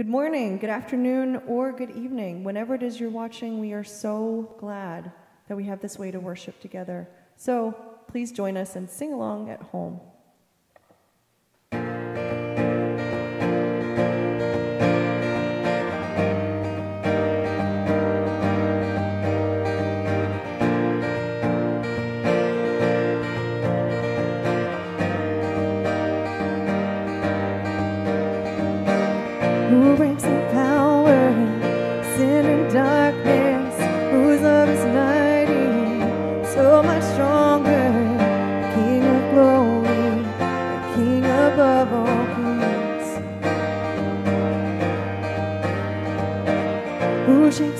Good morning, good afternoon, or good evening. Whenever it is you're watching, we are so glad that we have this way to worship together. So please join us and sing along at home.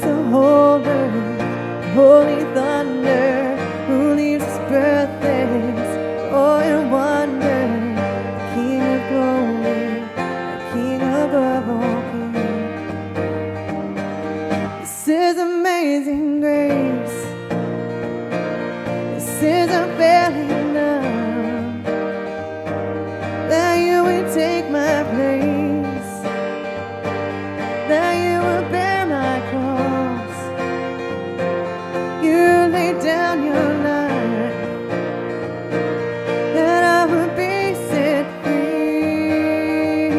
The whole earth, holy thunder? Who leaves us breathless, awe and wonder? The King of glory, the King above all kings. This is amazing grace. This is a unfailing that I would be set free.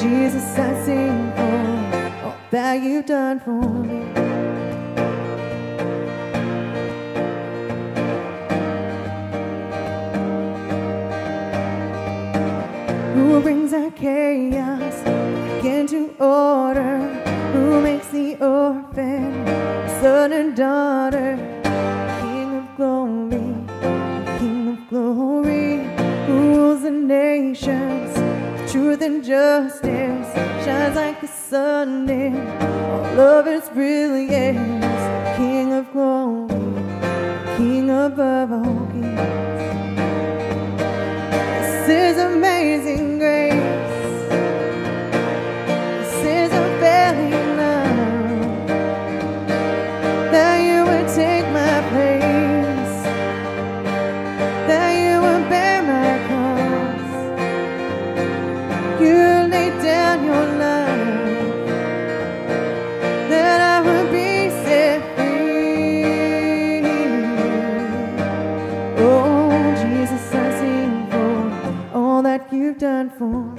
Jesus, I sing all that you've done for me. Who brings our chaos into order? Who makes the orphan son and daughter? King of glory, King of glory, who rules the nations. Truth and justice shines like the sun in all of its brilliance. King of glory, King above all kings. You've done for.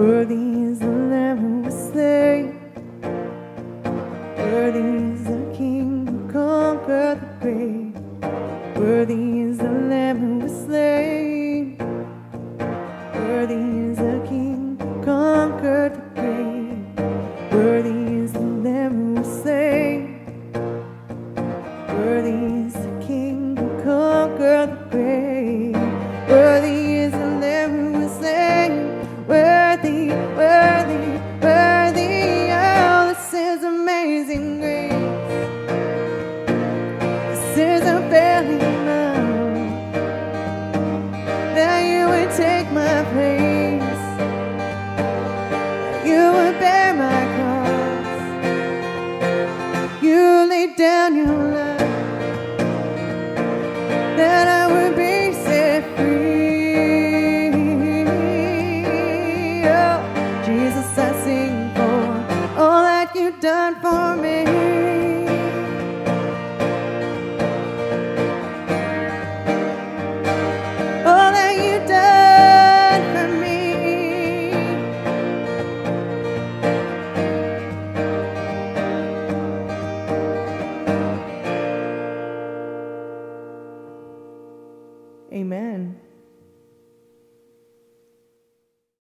Worthy is the Lamb who was slain. Worthy is the King who conquered the grave. Worthy is the Lamb who was slain. Worthy is the King who conquered the grave. Worthy Worthy is the Lamb who was slain. Worthy, worthy, worthy. Oh, this is amazing grace. This is love. That you would take my place. That you would bear my cross. You laid down your life Amen.